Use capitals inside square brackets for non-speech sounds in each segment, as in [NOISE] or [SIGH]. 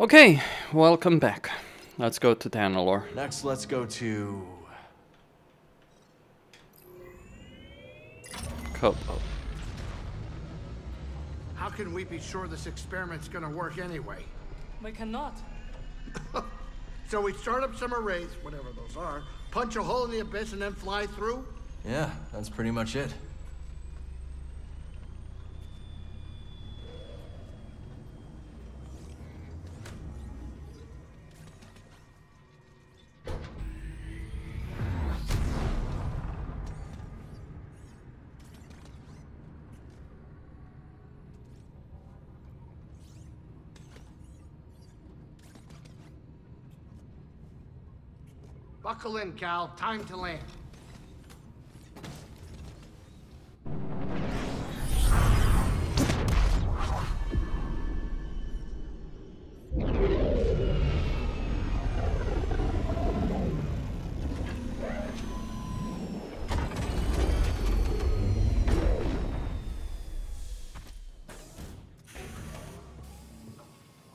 Okay, welcome back. Let's go to Tanalorr. Next, let's go to... Koboh. How can we be sure this experiment's gonna work anyway? We cannot. [LAUGHS] So we start up some arrays, whatever those are, punch a hole in the abyss and then fly through? Yeah, that's pretty much it. Buckle in, Cal. Time to land.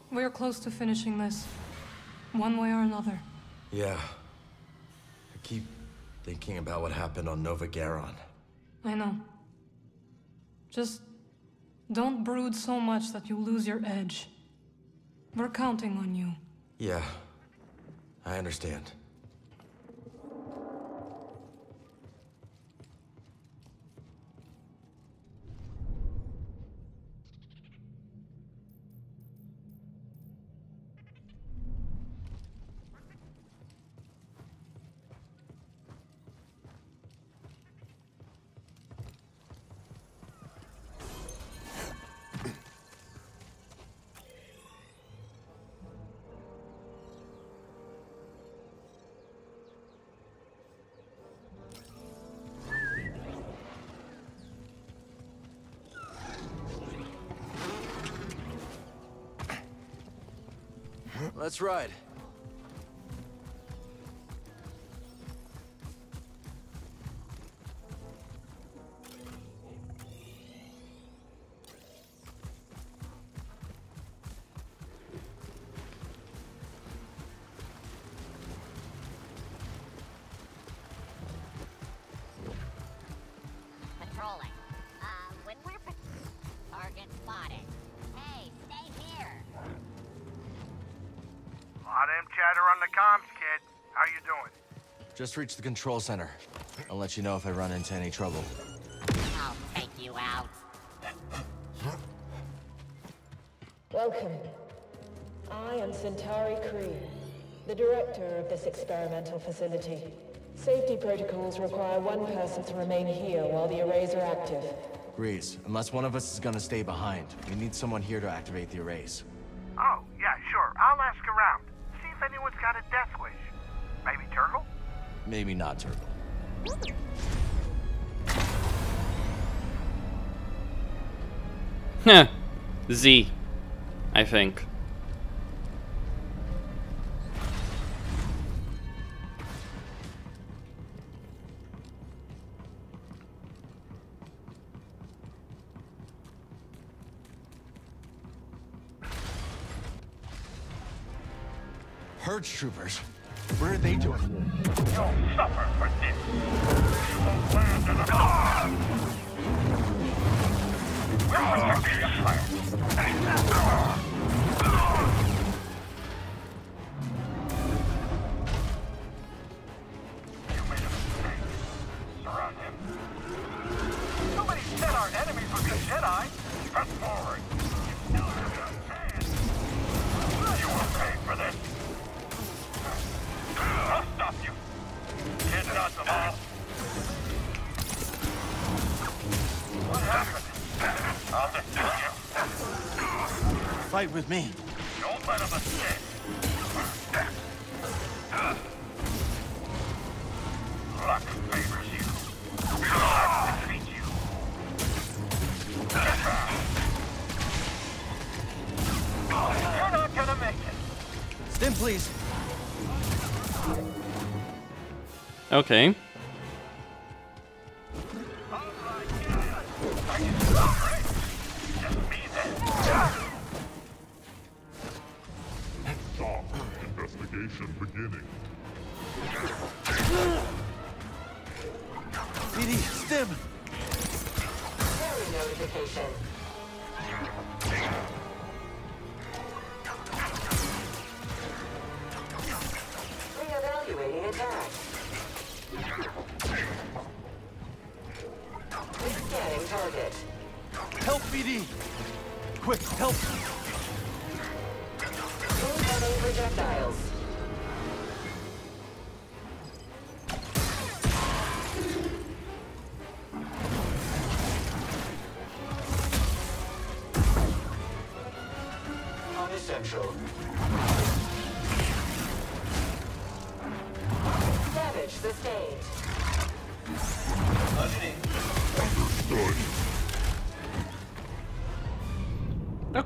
We are close to finishing this. One way or another. Yeah. Thinking about what happened on Nova Garon. I know. Just don't brood so much that you lose your edge. We're counting on you. Yeah, I understand. Let's ride. Just reach the control center. I'll let you know if I run into any trouble. I'll take you out. Welcome. I am Santari Khri, the director of this experimental facility. Safety protocols require one person to remain here while the arrays are active. Greez, unless one of us is gonna stay behind, we need someone here to activate the arrays. Maybe not Turtle. Heh. Zee. I think. Purge troopers. Are they doing? You'll suffer for Fight with me. Don't let him escape. Luck favors. You're not gonna make it. Stim, please. Okay.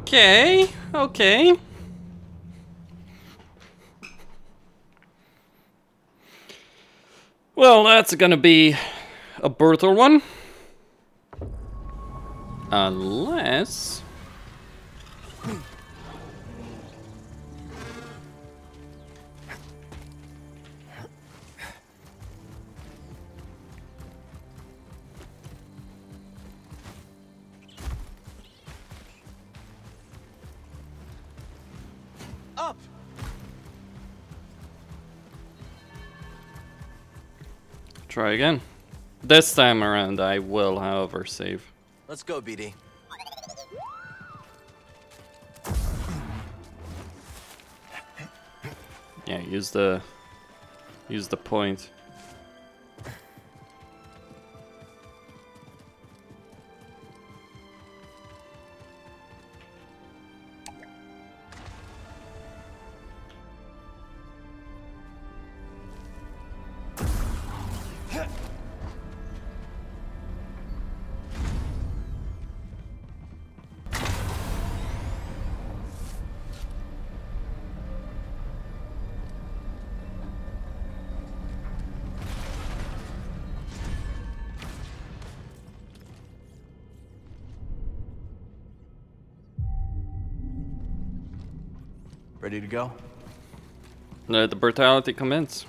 Okay, okay. Well, that's gonna be a birther one. Unless... try again. This time around, I will, however, save. Let's go, BD. Yeah, use the... Use the point. go. Let the brutality commence.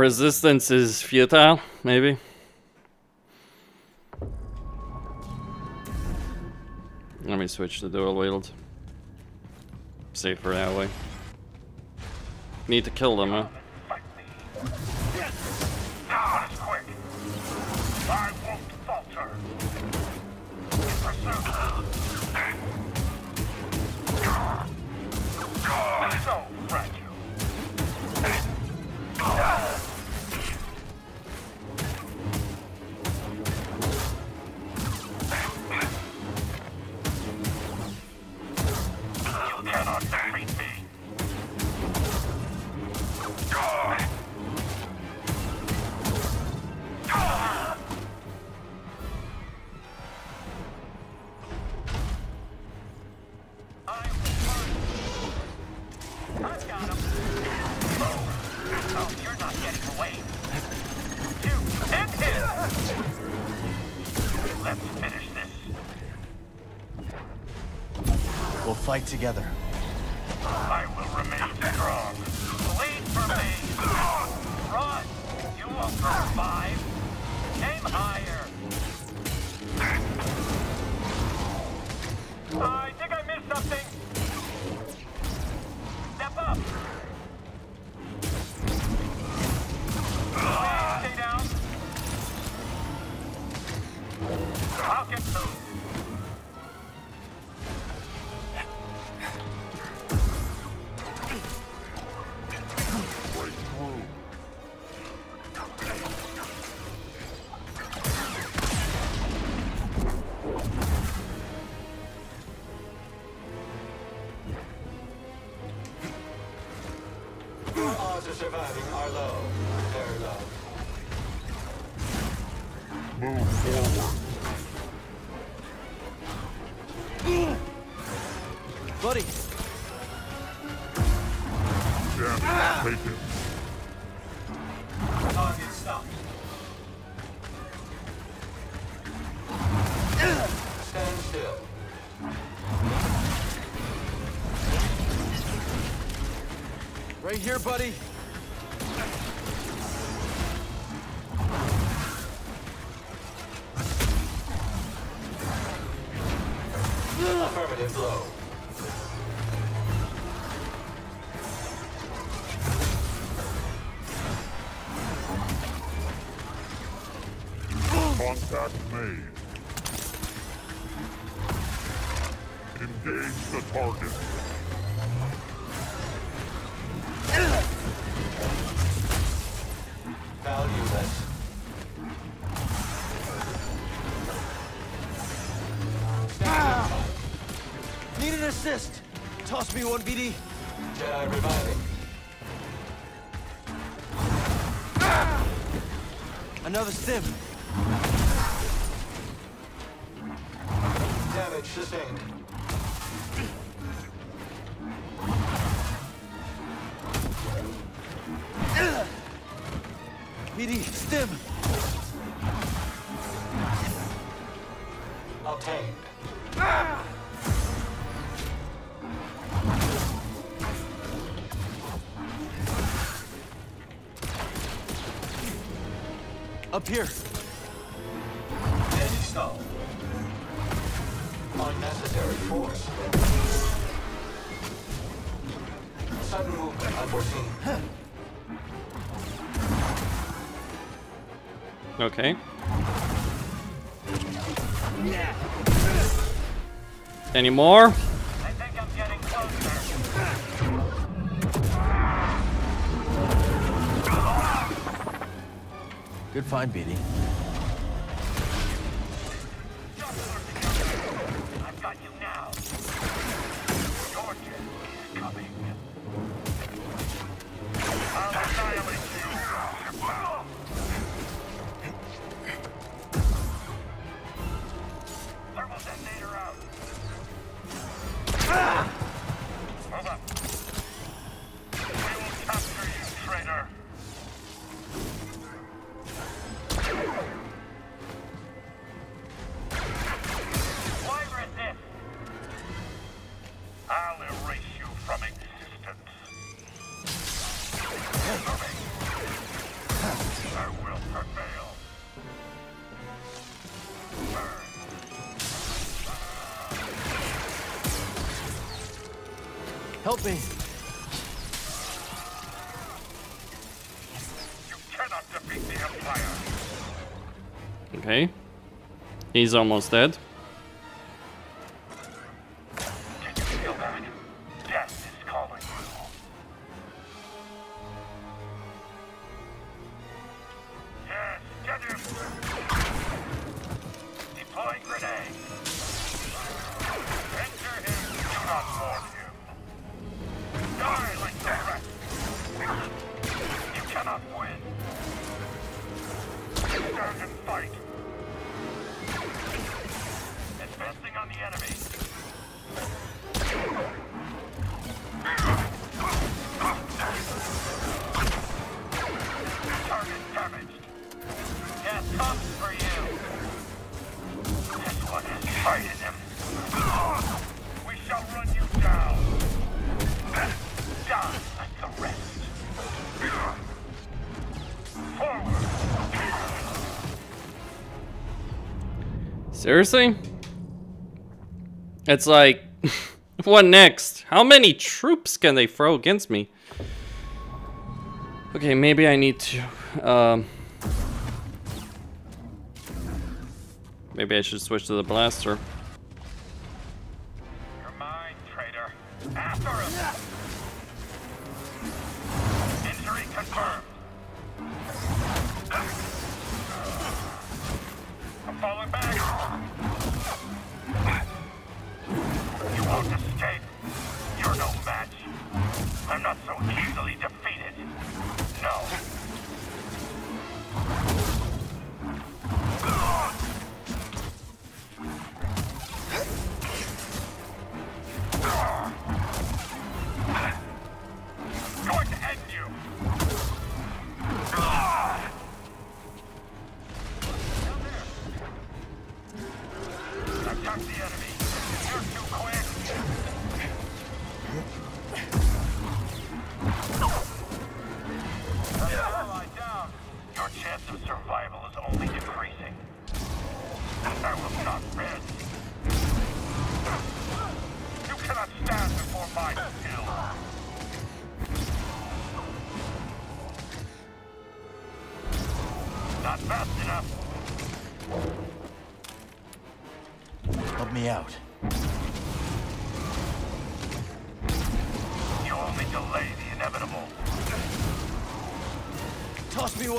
resistance is futile, maybe. Let me switch to dual wield. Safer that way. Need to kill them, huh? together. Right here, buddy. Billy. Up here. Unnecessary force. Sudden movement unforeseen. Okay. Any more? time, Biddy. He's almost dead. Seriously? It's like, [LAUGHS] what next? How many troops can they throw against me? Okay, maybe I need to, um... Maybe I should switch to the blaster.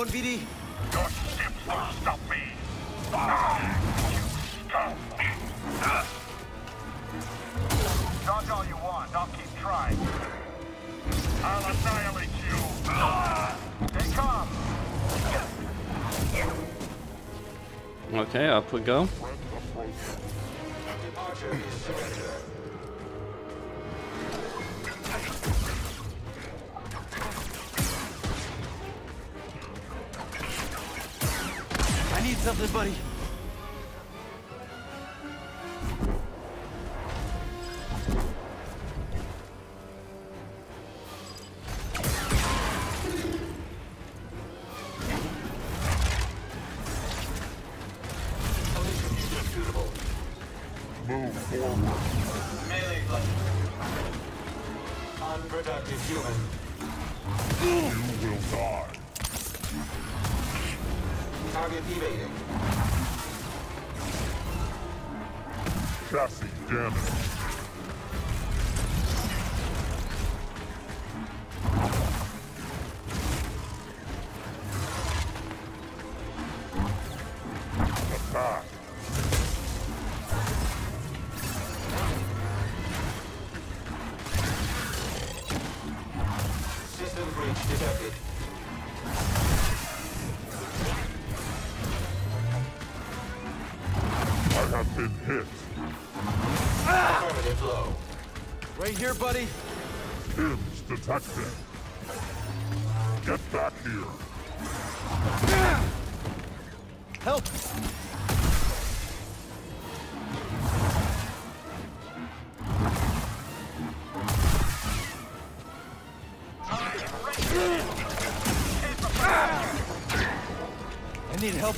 One, BD. Your ships will stop me. You scum. Dodge all you want. I'll keep trying. I'll annihilate you. Stay calm. Okay, up we go. Unproductive human. You will die. Target evading. Chassis damage.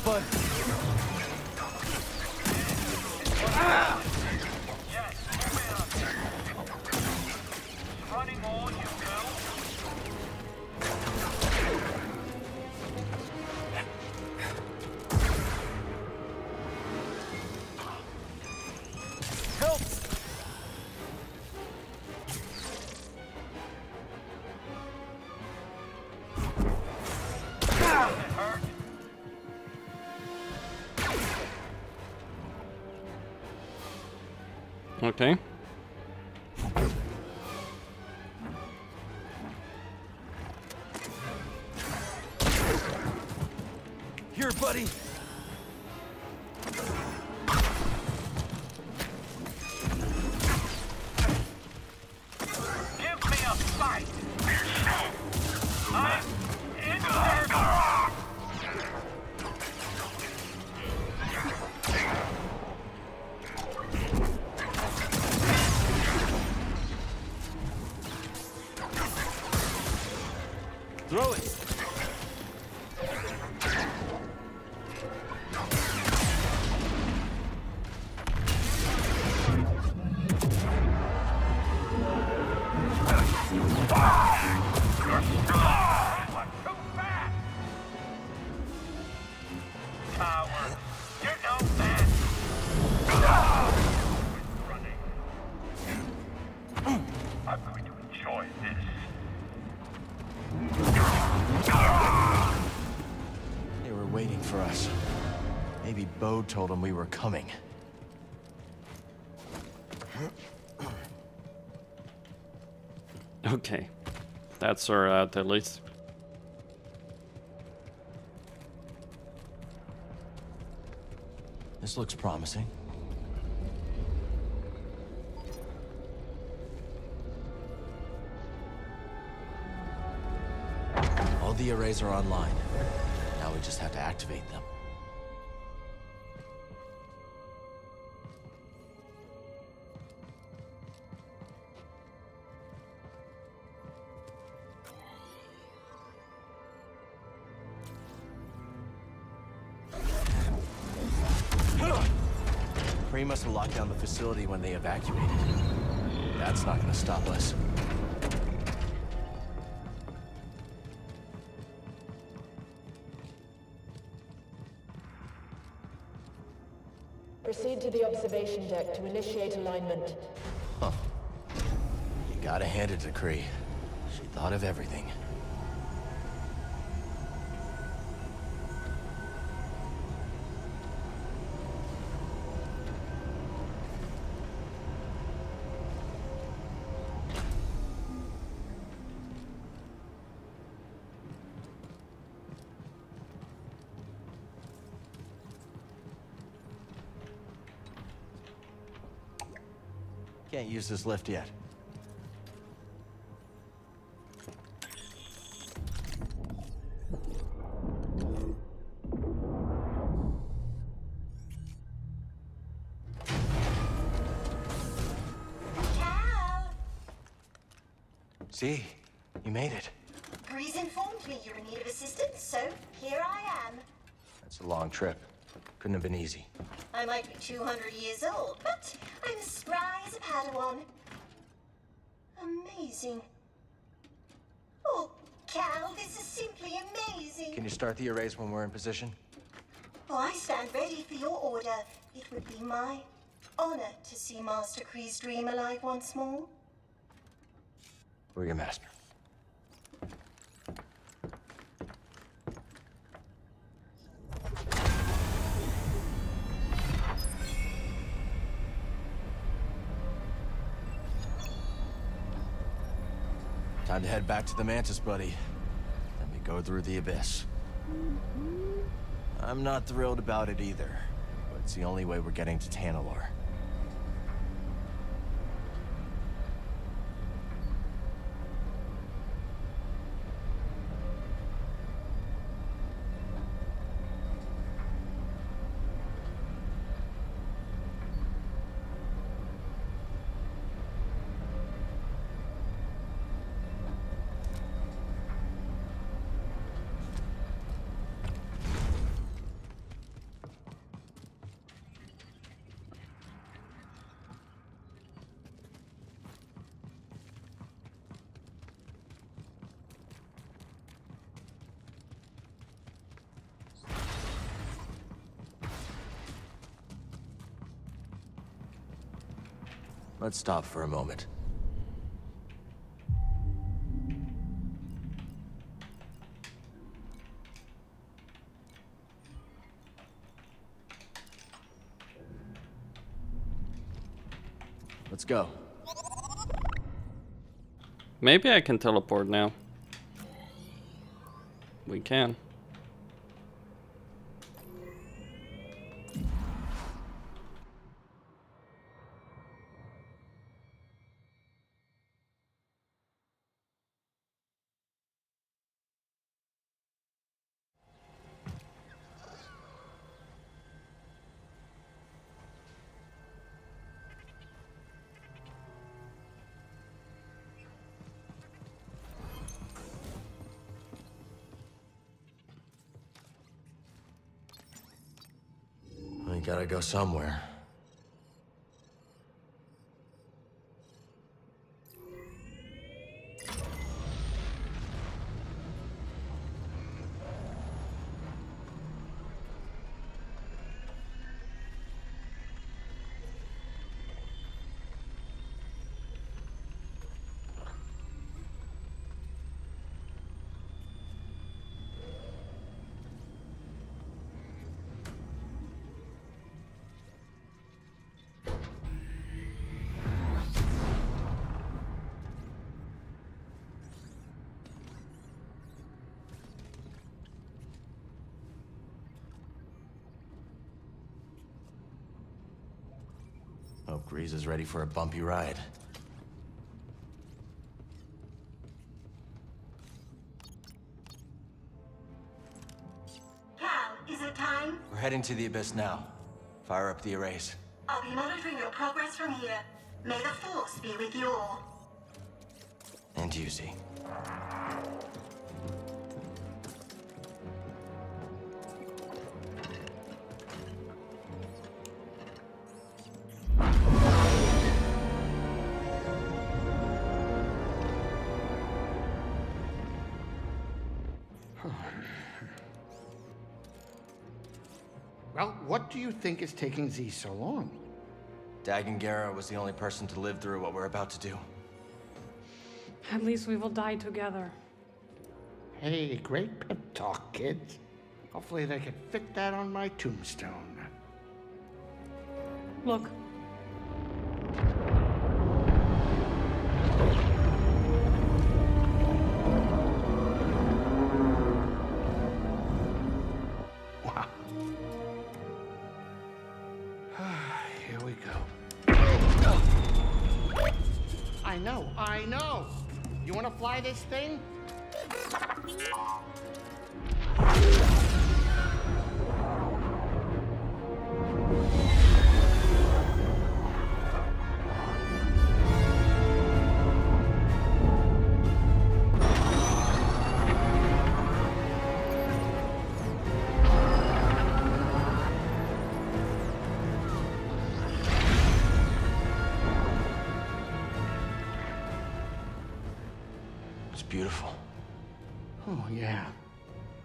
Bud. Okay. Throw it. We were coming. Okay. That's our uh, out at least. This looks promising. All the arrays are online. Now we just have to activate them. Khri must have locked down the facility when they evacuated. That's not gonna stop us. Proceed to the observation deck to initiate alignment. Huh. You gotta hand it to Khri. She thought of everything. Can't use this lift yet. See? You made it. Greez informed me you're in need of assistance, so here I am. That's a long trip. Couldn't have been easy. I might be 200 years old, but I'm as spry as a Padawan. Amazing. Oh, Cal, this is simply amazing. Can you start the arrays when we're in position? Oh, I stand ready for your order. It would be my honor to see Master Khri's dream alive once more. We're your master. Time to head back to the Mantis, buddy. Let me go through the Abyss. I'm not thrilled about it either, but it's the only way we're getting to Tanalorr. Let's stop for a moment. Let's go. Maybe I can teleport now. We can. Gotta go somewhere. Is ready for a bumpy ride. Cal, is it time? We're heading to the Abyss now. Fire up the arrays. I'll be monitoring your progress from here. May the Force be with you all. And you, Zee. Well, what do you think is taking Zee so long? Dagan Gera was the only person to live through what we're about to do. At least we will die together. Hey, great pep talk, kids. Hopefully they can fit that on my tombstone. Look. This thing? Beautiful. Oh, yeah.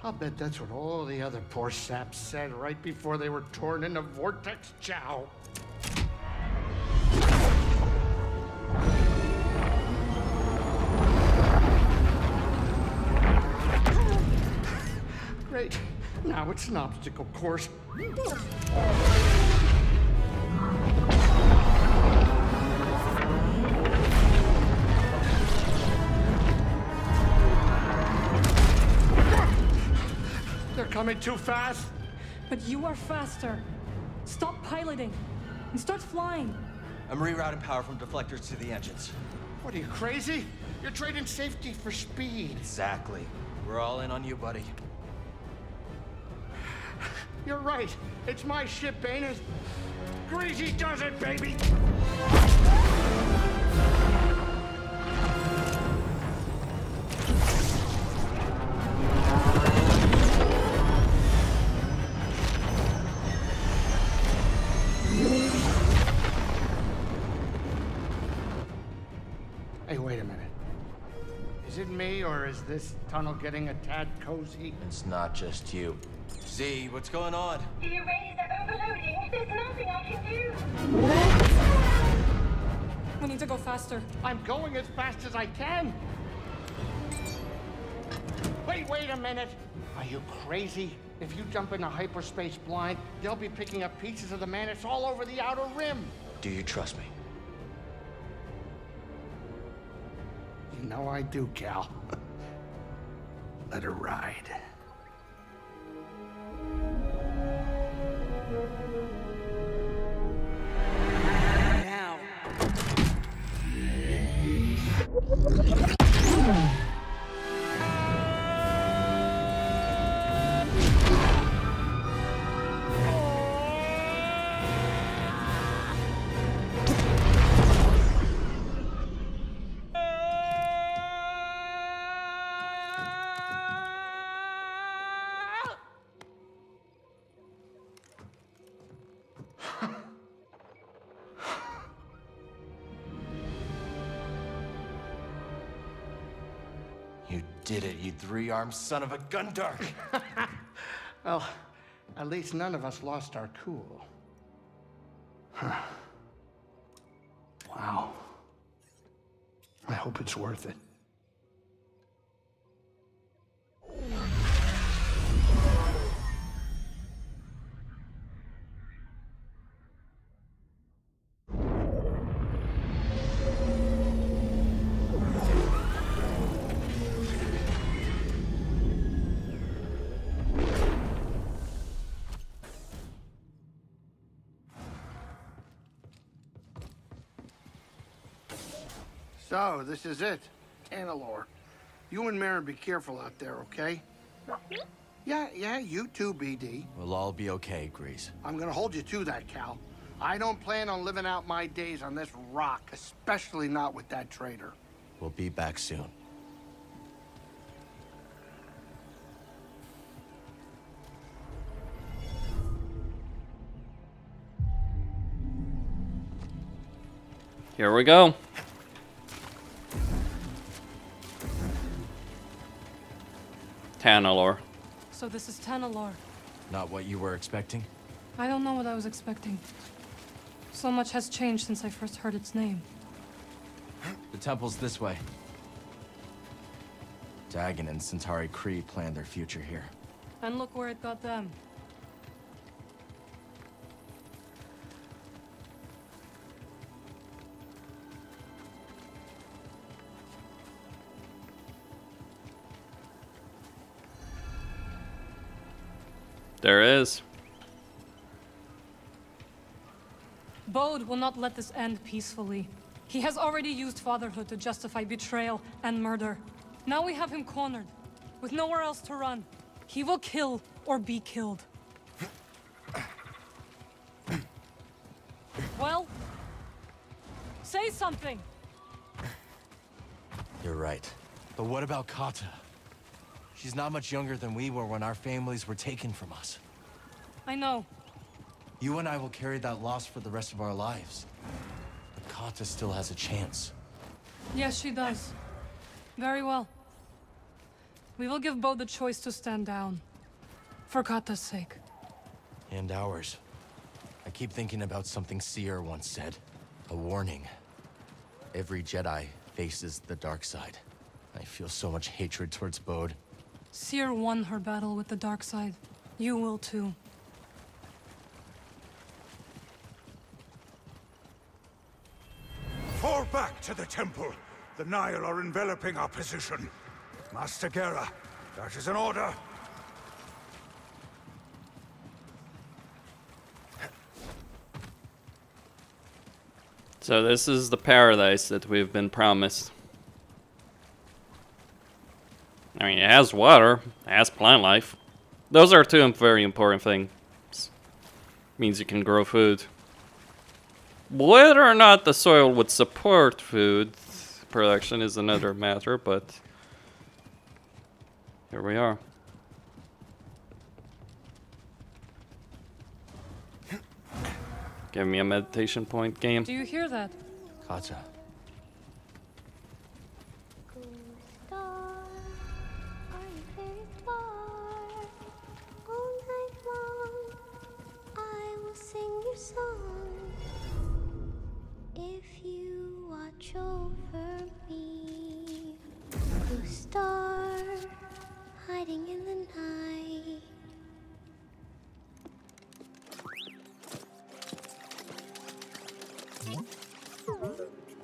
I'll bet that's what all the other poor saps said right before they were torn into Vortex Chow. Great. Now it's an obstacle course. Coming too fast. But you are faster. Stop piloting and start flying. I'm rerouting power from deflectors to the engines. What are you, crazy? You're trading safety for speed. Exactly. We're all in on you, buddy. You're right. It's my ship, ain't it? Greasy does it, baby! Is this tunnel getting a tad cozy? It's not just you. Zee, what's going on? The arrays are overloading. There's nothing I can do. We need to go faster. I'm going as fast as I can. Wait, wait a minute. Are you crazy? If you jump into hyperspace blind, they'll be picking up pieces of the Mantis all over the outer rim. Do you trust me? You know I do, Cal. [LAUGHS] Let her ride. Now. Three-armed son of a Gundark! [LAUGHS] Well, at least none of us lost our cool. Huh. Wow. I hope it's worth it. So, this is it. Tanalorr. You and Merrin be careful out there, okay? Yeah, yeah, you too, BD. We'll all be okay, Greez. I'm gonna hold you to that, Cal. I don't plan on living out my days on this rock, especially not with that traitor. We'll be back soon. Here we go. Tanalorr. So this is Tanalorr. Not what you were expecting? I don't know what I was expecting. So much has changed since I first heard its name. The temple's this way. Dagan and Santari Khri planned their future here. And look where it got them. There is. Bode will not let this end peacefully. He has already used fatherhood to justify betrayal and murder. Now we have him cornered, with nowhere else to run. He will kill or be killed. Well, say something. You're right. But what about Kata? She's not much younger than we were when our families were taken from us. I know. You and I will carry that loss for the rest of our lives. But Kata still has a chance. Yes, she does. Very well. We will give Bo the choice to stand down. For Kata's sake. And ours. I keep thinking about something Cere once said. A warning. Every Jedi faces the dark side. I feel so much hatred towards Bode. Cere won her battle with the dark side. You will too. Fall back to the temple. The Nihil are enveloping our position. Master Gera, that is an order. So this is the paradise that we've been promised. I mean, it has water, it has plant life. Those are two very important things. Means you can grow food. Whether or not the soil would support food production is another matter, but here we are. Give me a meditation point game. Do you hear that? Kata. If you watch over me, blue star hiding in the night.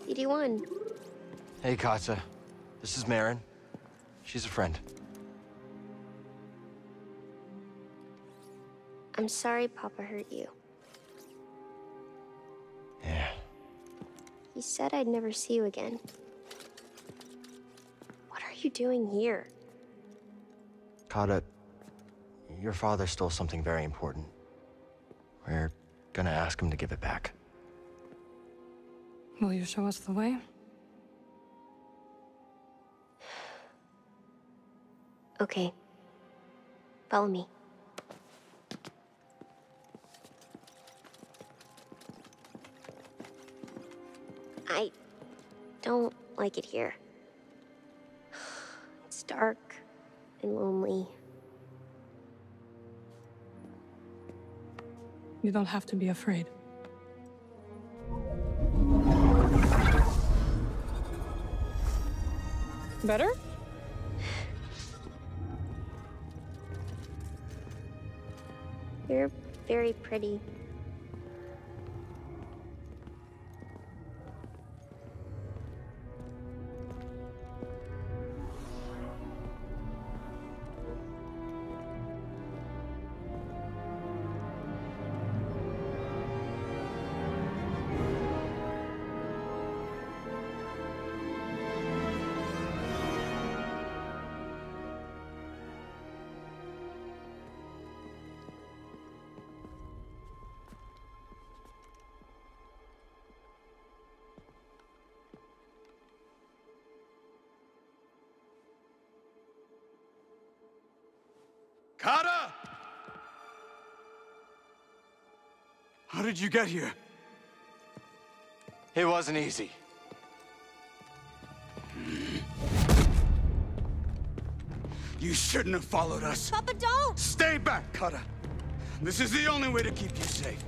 BD1. Hey, Kata. This is Merrin. She's a friend. I'm sorry Papa hurt you. He said I'd never see you again. What are you doing here? Kata, your father stole something very important. We're gonna ask him to give it back. Will you show us the way? [SIGHS] Okay. Follow me. I don't like it here. [SIGHS] It's dark and lonely. You don't have to be afraid. Better? You're very pretty. Did you get here? It wasn't easy. You shouldn't have followed us. Papa, don't! Stay back, Kata. This is the only way to keep you safe.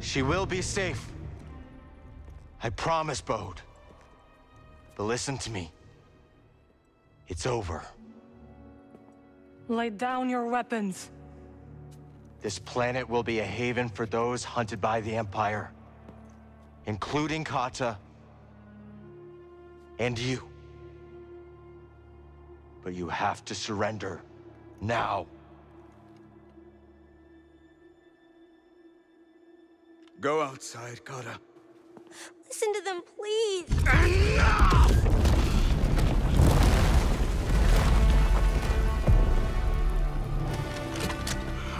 She will be safe. I promise, Bode. But listen to me. It's over. Lay down your weapons. This planet will be a haven for those hunted by the Empire. Including Kata. And you. But you have to surrender. Now. Go outside, Kata. Listen to them, please!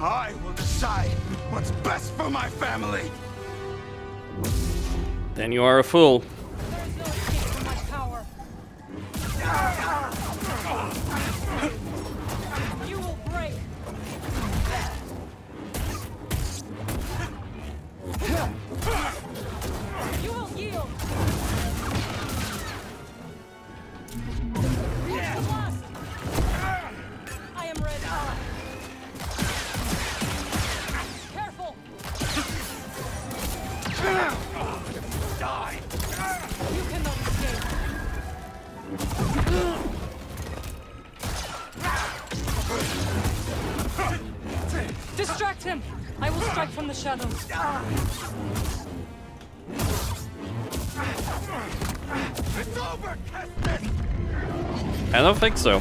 I will decide what's best for my family. Then you are a fool. [LAUGHS] the shadows. It's over, Kestis! I don't think so.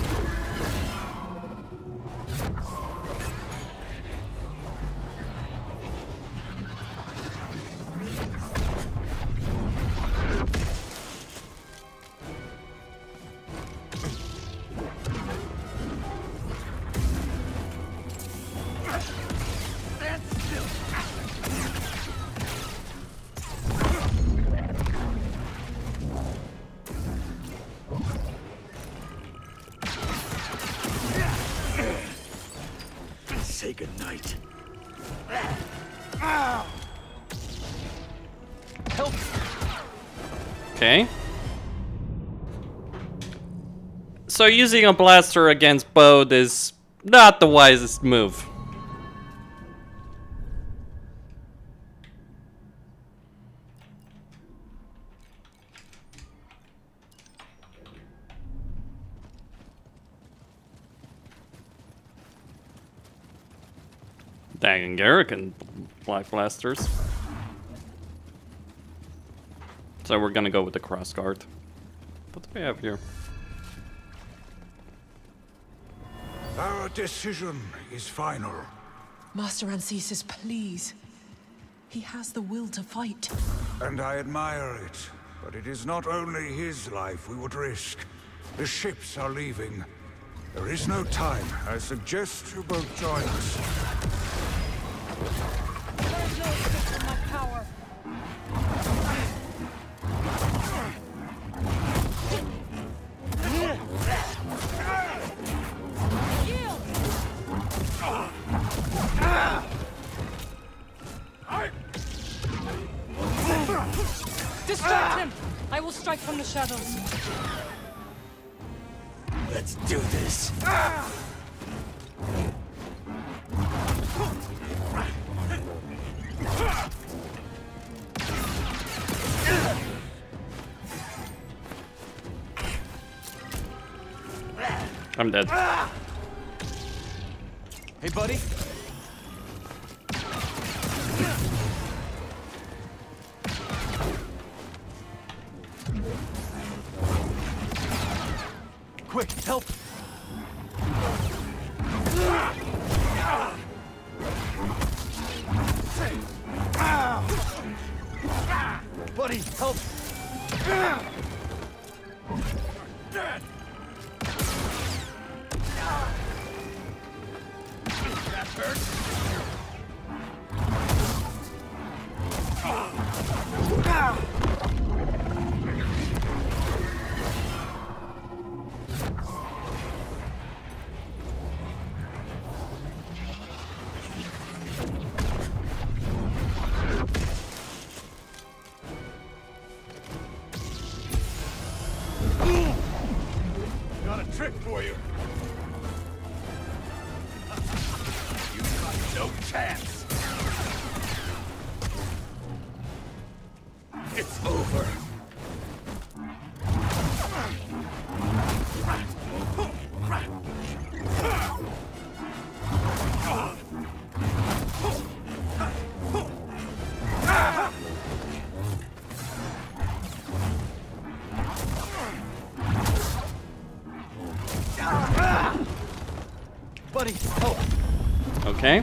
So using a blaster against Bode is not the wisest move. Dang, Garrick and Black Blasters. So we're gonna go with the cross guard. What do we have here? Our decision is final. Master Ancesis, please. He has the will to fight. And I admire it. But it is not only his life we would risk. The ships are leaving. There is no time. I suggest you both join us. There's no escape from my power. Distract him! I will strike from the shadows. Let's do this. I'm dead. Hey, buddy. Buddy, help! Oh. Okay.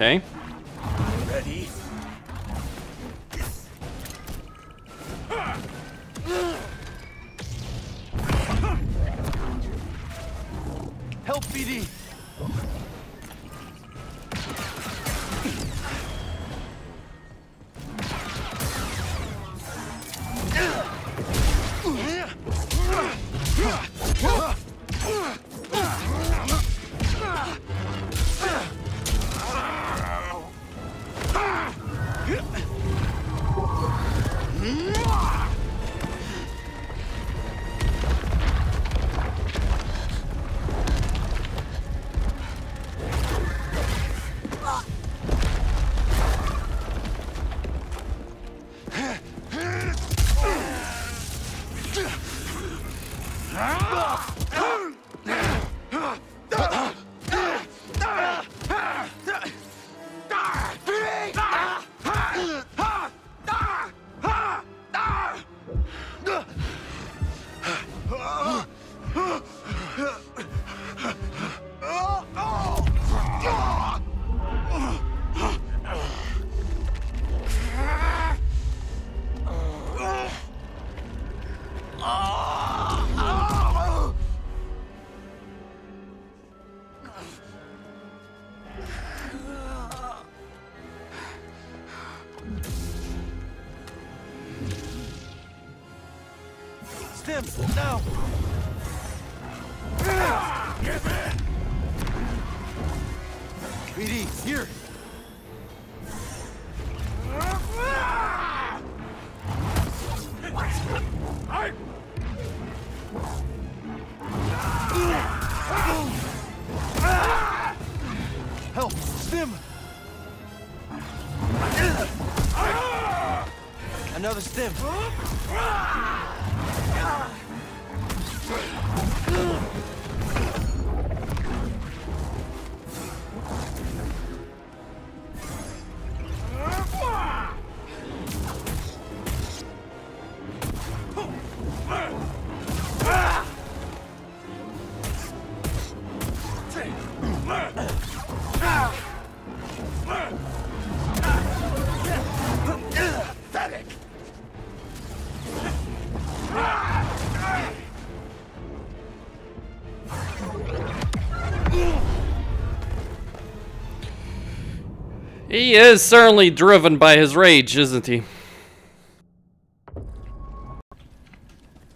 Okay. He is certainly driven by his rage, isn't he?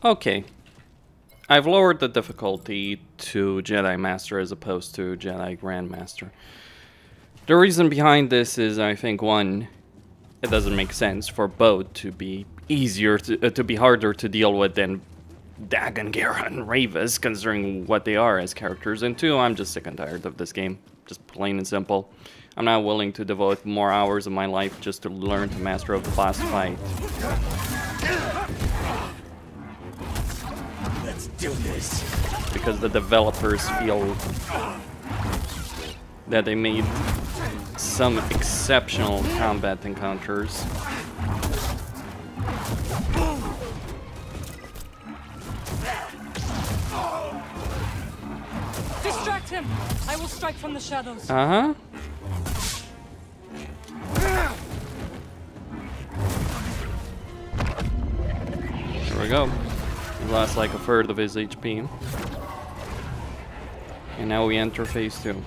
Okay. I've lowered the difficulty to Jedi Master as opposed to Jedi Grandmaster. The reason behind this is, I think, one, it doesn't make sense for both to be easier to, uh, to be harder to deal with than Dagan, Gera, and Rayvis, considering what they are as characters. And two, I'm just sick and tired of this game. Just plain and simple. I'm not willing to devote more hours of my life just to learn to master of the boss fight. Let's do this. because the developers feel that they made some exceptional combat encounters. Distract him! I will strike from the shadows. Uh go. He lost like a third of his HP. And now we enter phase two.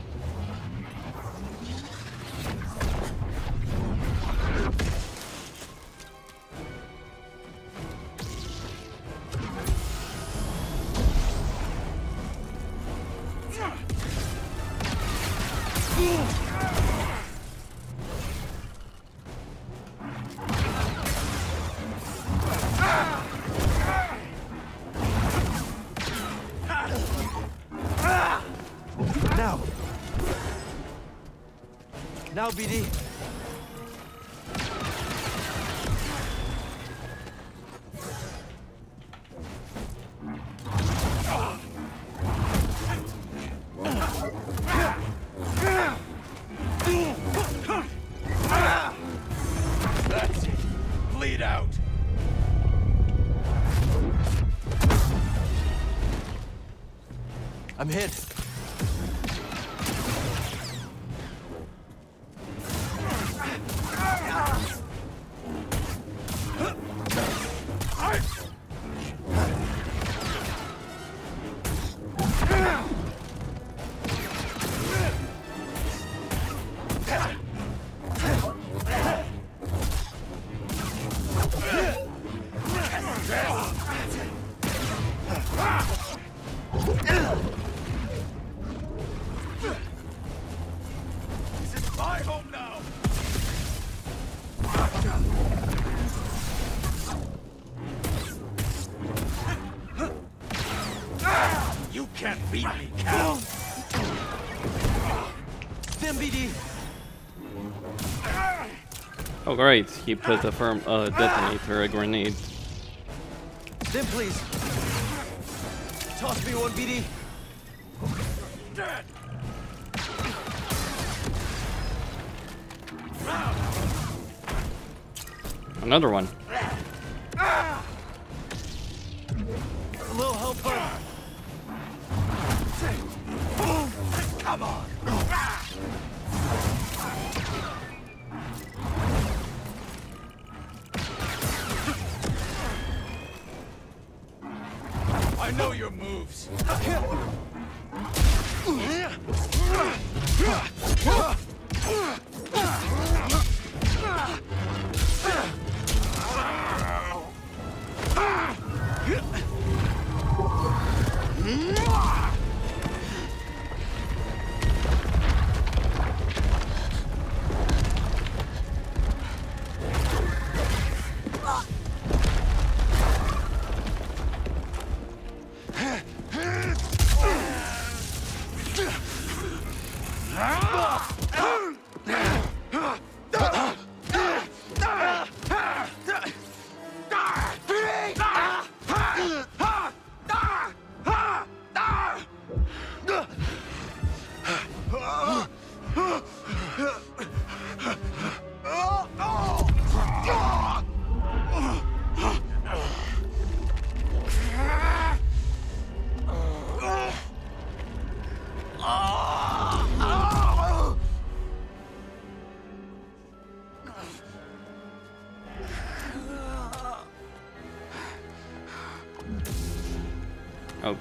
Beat me, Cal. Them Oh great, he put a firm uh, detonator, a grenade. Then please. Toss me one BD. Another one. A little help, bud. I know your moves.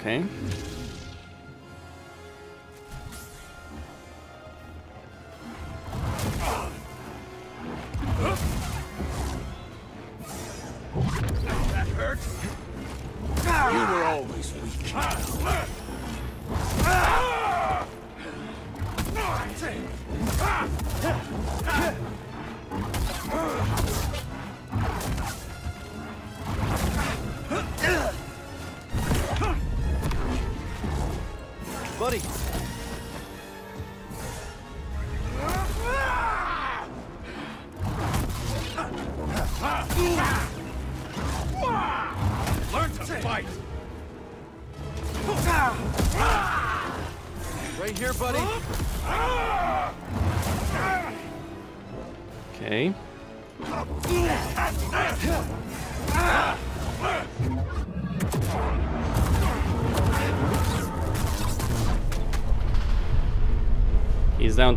Okay.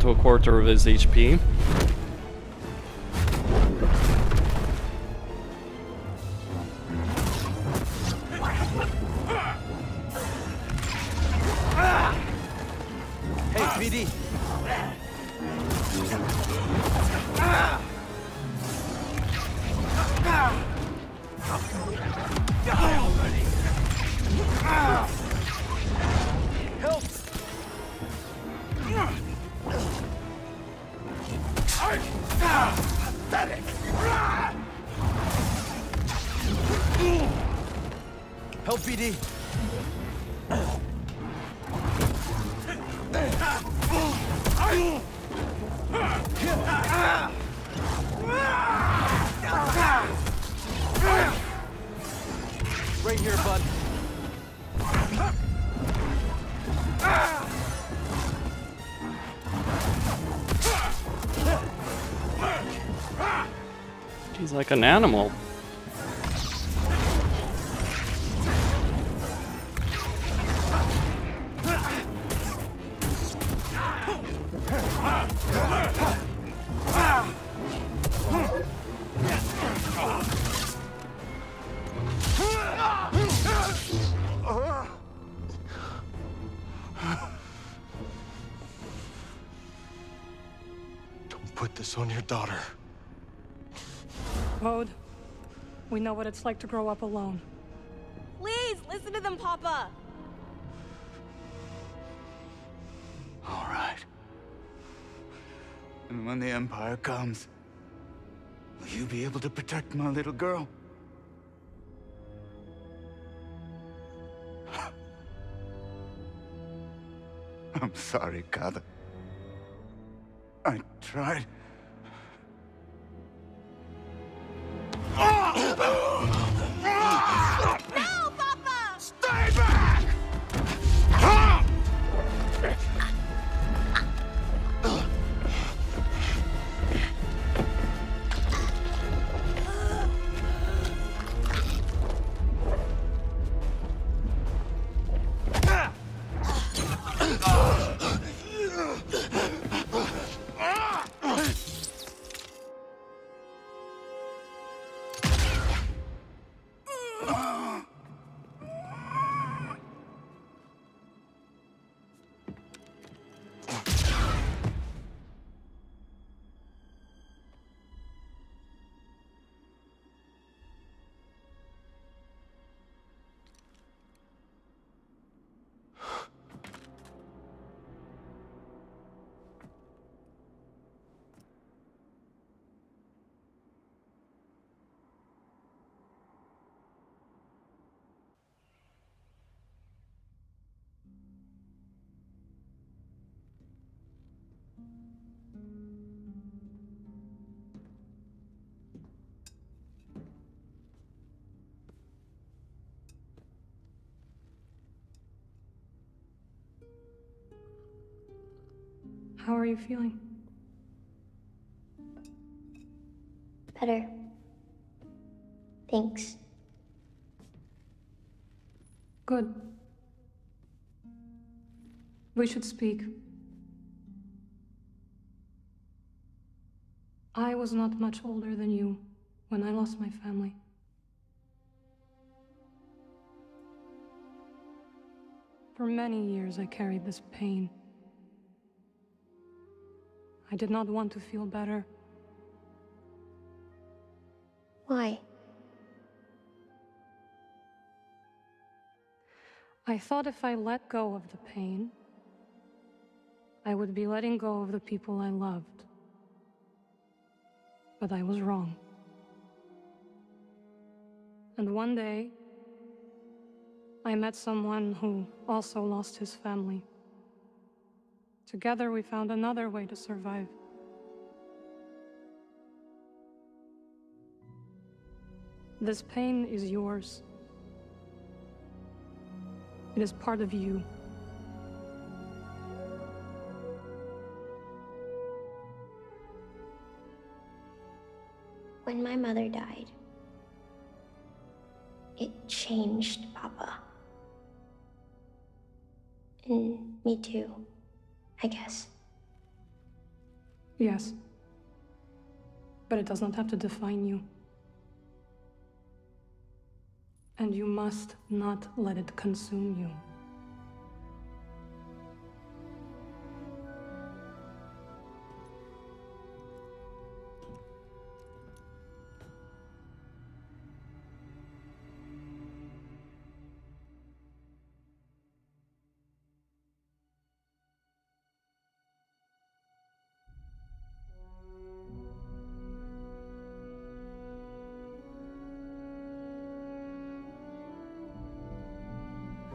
To a quarter of his HP. An animal. Don't put this on your daughter. Bode, we know what it's like to grow up alone. Please, listen to them, Papa. All right. And when the Empire comes, will you be able to protect my little girl? [SIGHS] I'm sorry, Kata. I tried. No, How are you feeling? Better. Thanks. Good. We should speak. I was not much older than you when I lost my family. For many years, I carried this pain. I did not want to feel better. Why? I thought if I let go of the pain, I would be letting go of the people I loved. But I was wrong. And one day, I met someone who also lost his family. Together we found another way to survive. This pain is yours. It is part of you. When my mother died, it changed Papa. And me too. I guess. Yes. But it does not have to define you. And you must not let it consume you.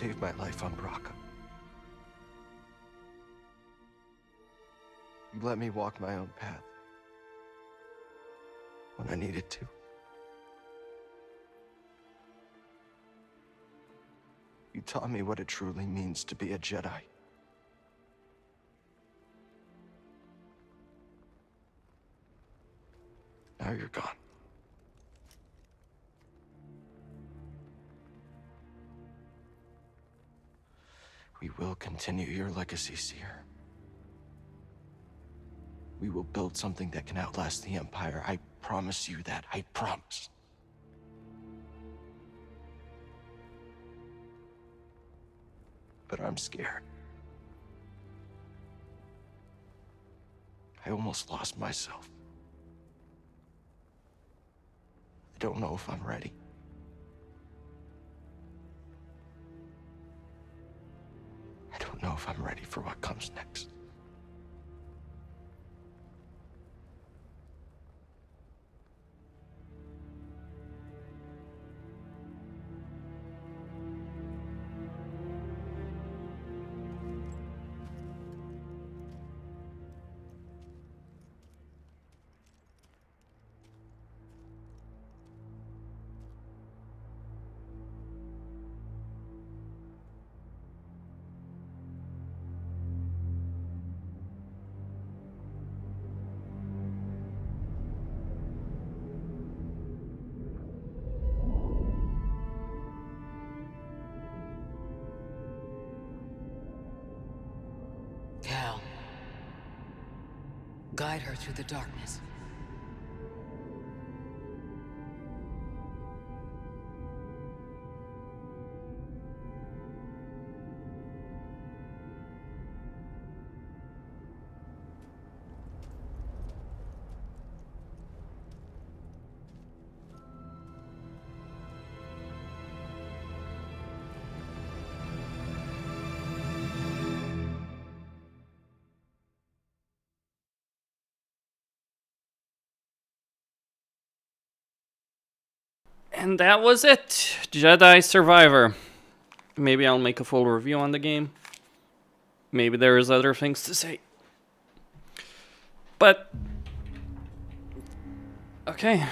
saved my life on Bracca. You let me walk my own path when I needed to. You taught me what it truly means to be a Jedi. Now you're gone. We will continue your legacy, Cere. We will build something that can outlast the Empire. I promise you that. I promise. But I'm scared. I almost lost myself. I don't know if I'm ready. Know if I'm ready for what comes next. Guide her through the darkness. And that was it. Jedi Survivor. Maybe I'll make a full review on the game. Maybe there is other things to say. But okay.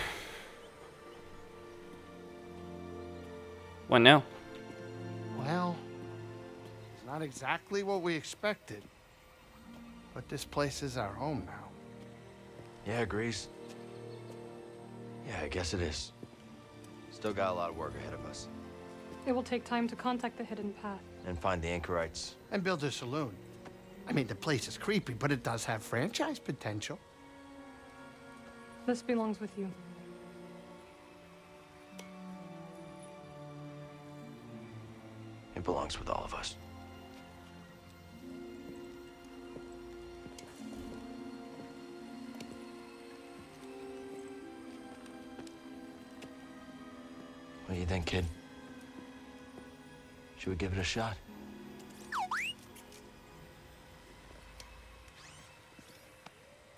What now? Well, it's not exactly what we expected. But this place is our home now. Yeah, Greez. Yeah, I guess it is. Still got a lot of work ahead of us. It will take time to contact the hidden path. And find the anchorites. And build a saloon. I mean, the place is creepy, but it does have franchise potential. This belongs with you. It belongs with all of us. Do you think, kid? Should we give it a shot?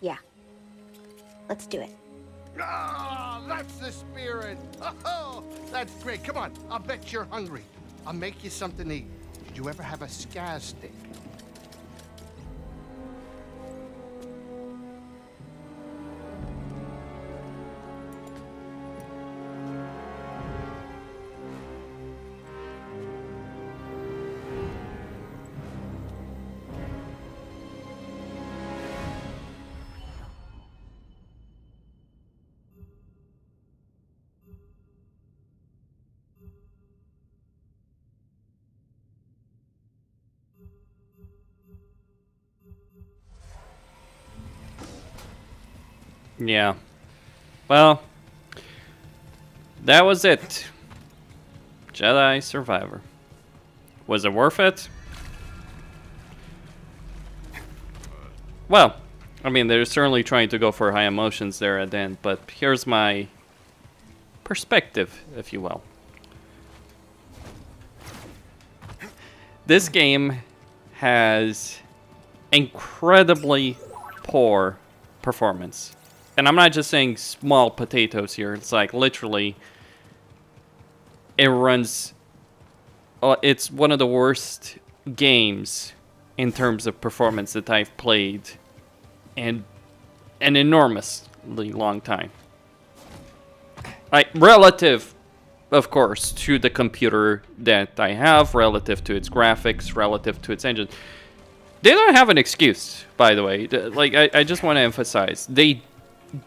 Yeah. Let's do it. Ah, that's the spirit. Oh, that's great. Come on, I'll bet you're hungry. I'll make you something to eat. Did you ever have a scaz stick? Yeah. Well, that was it. Jedi Survivor. Was it worth it? Well, I mean, they're certainly trying to go for high emotions there at the end, but here's my perspective, if you will. This game has incredibly poor performance. And I'm not just saying small potatoes here. It's like literally, it runs. Uh, it's one of the worst games in terms of performance that I've played in an enormously long time. Like relative, of course, to the computer that I have, relative to its graphics, relative to its engine. They don't have an excuse, by the way. Like I, I just want to emphasize, they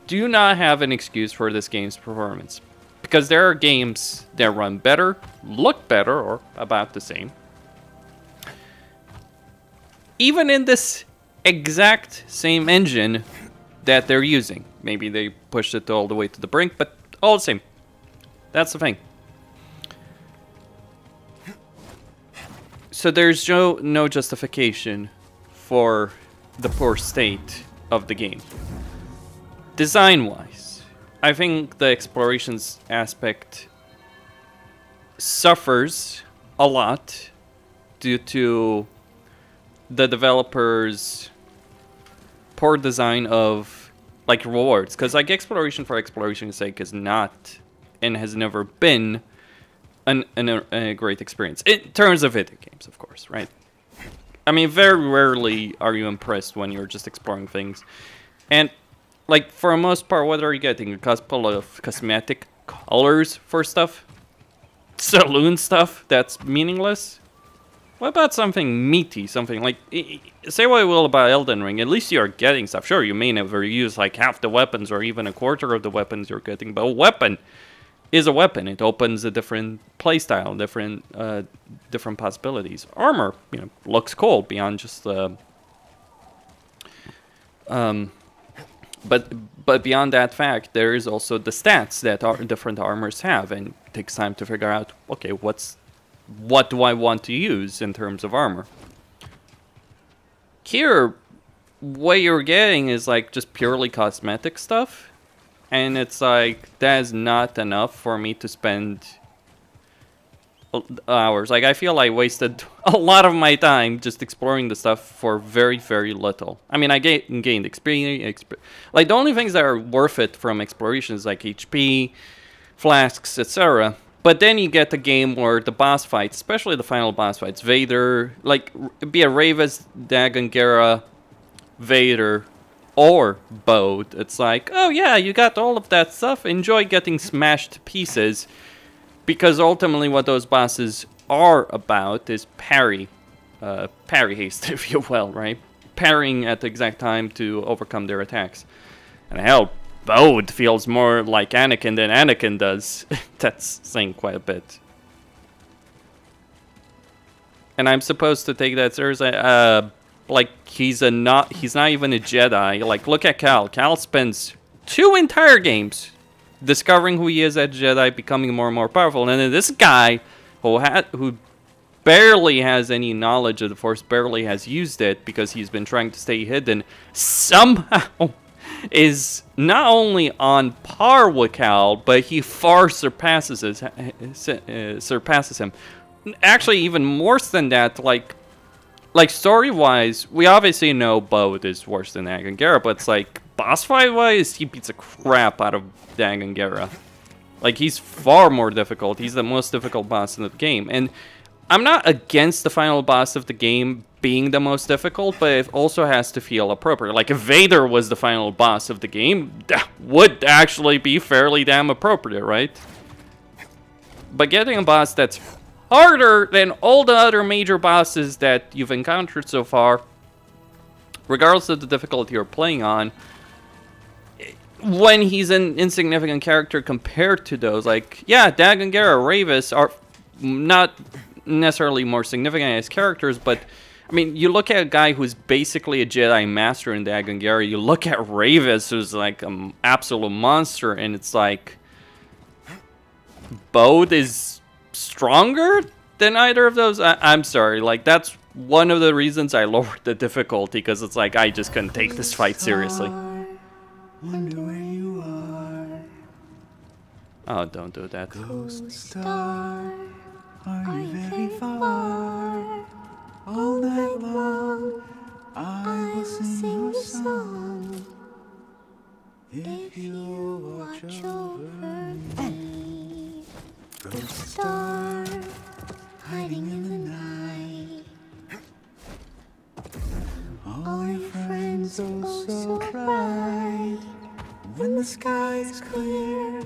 do not have an excuse for this game's performance. Because there are games that run better, look better, or about the same. Even in this exact same engine that they're using. Maybe they pushed it all the way to the brink, but all the same. That's the thing. So there's no, no justification for the poor state of the game design wise, I think the explorations aspect suffers a lot due to the developers' poor design of like rewards. Because like exploration for exploration's sake is not and has never been an, an, a great experience in terms of video games, of course, right? I mean, very rarely are you impressed when you're just exploring things, and like for the most part, what are you getting? A couple of cosmetic colors for stuff? Saloon stuff that's meaningless? What about something meaty? Something like, say what you will about Elden Ring, at least you're getting stuff. Sure, you may never use like half the weapons or even a quarter of the weapons you're getting, but a weapon is a weapon. It opens a different playstyle, different uh, different possibilities. Armor, you know, looks cool beyond just the um, but but beyond that fact, there is also the stats that our different armors have, and it takes time to figure out. Okay, what's what do I want to use in terms of armor? Here, what you're getting is like just purely cosmetic stuff, and it's like that is not enough for me to spend hours. Like I feel I wasted [LAUGHS] a lot of my time just exploring the stuff for very very little. I mean I gained gained experience. Exp like the only things that are worth it from exploration is like HP, flasks, etc. But then you get the game where the boss fights, especially the final boss fights, Vader, like be a Rayvis, Dagan Gera, Vader, or Bode. It's like, oh yeah, you got all of that stuff. Enjoy getting smashed to pieces because ultimately what those bosses are about is parry, uh, parry haste, [LAUGHS] if you will, right? Parrying at the exact time to overcome their attacks. And hell, Bode feels more like Anakin than Anakin does. [LAUGHS] That's saying quite a bit. And I'm supposed to take that seriously. Uh, like he's a not he's not even a Jedi. Like look at Cal. Cal spends two entire games discovering who he is as Jedi, becoming more and more powerful. And then this guy who who barely has any knowledge of the Force, barely has used it because he's been trying to stay hidden, somehow [LAUGHS] is not only on par with Cal, but he far surpasses his, uh, surpasses him. Actually, even worse than that, like like story-wise, we obviously know Bode is worse than Dagan Gera, but it's like boss fight-wise, he beats the crap out of Dagan Gera. Like he's far more difficult. He's the most difficult boss in the game, and I'm not against the final boss of the game being the most difficult, but it also has to feel appropriate. Like if Vader was the final boss of the game, that would actually be fairly damn appropriate, right? But getting a boss that's harder than all the other major bosses that you've encountered so far, regardless of the difficulty you're playing on, when he's an insignificant character compared to those, like, yeah, Dagan Gera, Rayvis are not necessarily more significant as characters, but I mean, you look at a guy who's basically a Jedi Master in Dagan Gera, you look at Rayvis, who's like an absolute monster, and it's like, Bode is stronger than either of those? I I'm sorry, like, that's one of the reasons I [LAUGHS] lowered the difficulty, because it's like, I just couldn't take this fight seriously. Wonder where you are. Oh, don't do that. Ghost star, are you very far? All night long, I will sing your song. If you watch over me, ghost star, hiding in the night. All your friends oh so bright. When the sky is clear,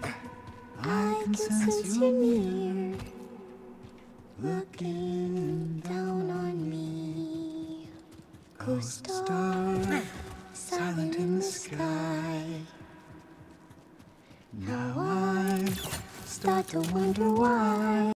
I can sense you near. Looking down on me. Ghost star, silent in the sky. Now I start to wonder why.